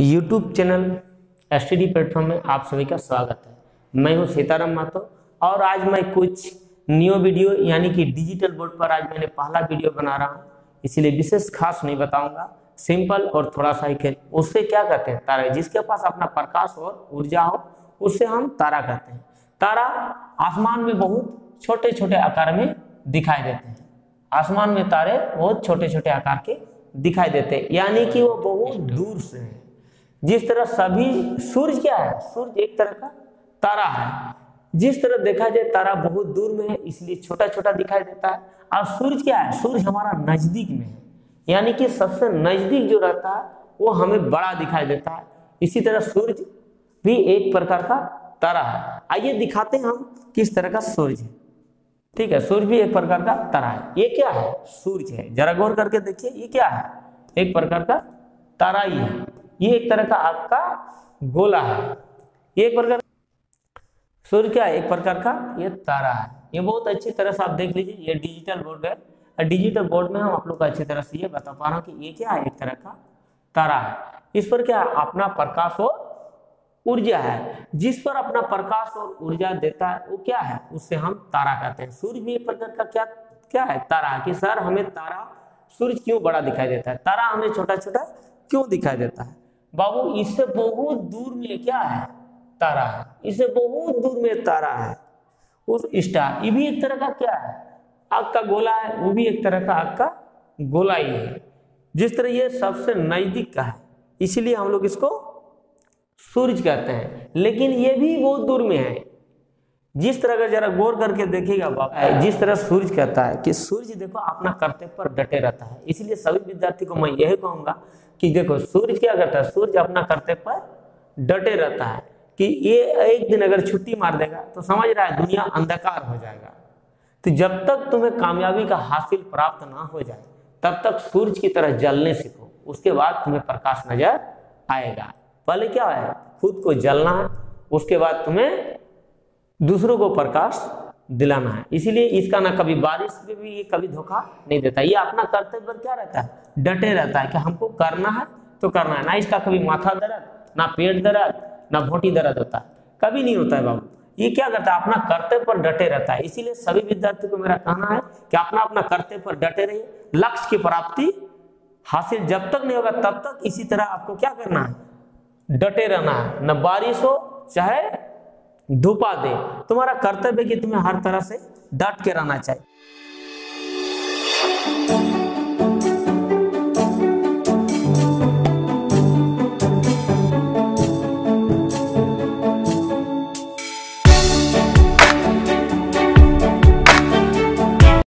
YouTube channel S T D platform में आप सभी का स्वागत है। मैं हूँ सीताराम मातो और आज मैं कुछ न्यू वीडियो यानी कि डिजिटल बोर्ड पर आज मैंने पहला वीडियो बना रहा हूँ। इसलिए विशेष खास नहीं बताऊँगा सिंपल और थोड़ा सा ही खेल। उससे क्या कहते हैं? तारा। जिसके पास अपना प्रकाश और ऊर्जा हो उससे हम तारा कहते हैं। तारा आसमान में बहुत छोटे छोटे आकार में दिखाई देते हैं। आसमान में तारे बहुत छोटे छोटे आकार के दिखाई देते हैं। यानी कि वो बहुत दूर से हैं। जिस तरह सभी सूर्य क्या है? सूर्य एक तरह का तारा है। जिस तरह देखा जाए, तारा बहुत दूर में है, इसलिए छोटा छोटा दिखाई देता है। और सूर्य क्या है? सूर्य हमारा नज़दीक में है। यानी कि सबसे नज़दीक जो रहता है, वो हमें बड़ा दिखाई देता है। इसी तरह सूर्य भी एक प्रकार का तारा है। आइए दिखाते हैं हम किस तरह का सूर्य है। ठीक है, सूर्य भी एक प्रकार का तारा है। ये क्या है? सूर्य है। जरा गौर करके देखिए, ये क्या है? एक प्रकार का तारा ही है। ये एक तरह का आग का गोला है। ये एक प्रकार सूर्य क्या है? एक प्रकार का ये तारा है। ये बहुत अच्छी तरह से आप देख लीजिए, ये डिजिटल बोर्ड है। और डिजिटल बोर्ड में हम आप लोग को अच्छी तरह से ये बता पा रहा हूँ कि ये क्या है? एक तरह का तारा है। इस पर क्या है अपना प्रकाश और ऊर्जा है। जिस पर अपना प्रकाश और ऊर्जा देता है, वो क्या है? उससे हम तारा कहते हैं। सूर्य भी एक प्रकार का क्या क्या है? तारा कि सर, हमें तारा सूर्य क्यों बड़ा दिखाई देता है? तारा हमें छोटा छोटा क्यों दिखाई देता है? बाबू इससे बहुत दूर में क्या है? तारा है। इससे बहुत दूर में तारा है। उस स्टार, ये भी एक तरह का क्या है? आग का गोला है, वो भी एक तरह का आग का गोला ही है। जिस तरह ये सबसे नज़दीक का है, इसीलिए हम लोग इसको सूरज कहते हैं। लेकिन ये भी बहुत दूर में है। जिस तरह का जरा गौर करके देखिएगा बाबा जिस तरह सूर्य कहता है कि सूरज देखो अपना कर्तव्य पर डटे रहता है। इसलिए सभी विद्यार्थी को मैं यही कहूँगा कि देखो सूरज क्या करता है? सूरज अपना कर्तव्य पर डटे रहता है कि ये एक दिन अगर छुट्टी मार देगा तो समझ रहा है दुनिया अंधकार हो जाएगा। तो जब तक तुम्हें कामयाबी का हासिल प्राप्त ना हो जाए तब तक सूरज की तरह जलने सीखो। उसके बाद तुम्हें प्रकाश नज़र आएगा। पहले क्या है? खुद को जलना है उसके बाद तुम्हें दूसरों को प्रकाश दिलाना है। इसीलिए इसका ना कभी बारिश में भी ये कभी धोखा नहीं देता। ये अपना कर्तव्य पर क्या रहता है? डटे रहता है कि हमको करना है तो करना है। ना इसका कभी माथा दर्द, ना पेट दर्द, ना भोटी दर्द होता है। कभी नहीं होता है बाबू। ये क्या करता है? अपना कर्तव्य पर डटे रहता है। इसीलिए सभी विद्यार्थियों को मेरा कहना है कि अपना अपना कर्तव्य पर डटे रहिए। लक्ष्य की प्राप्ति हासिल जब तक नहीं होगा तब तक इसी तरह आपको क्या करना है? डटे रहना है। न बारिश हो, चाहे धूपा दे। तुम्हारा कर्तव्य कि तुम्हें हर तरह से डट के रहना चाहिए।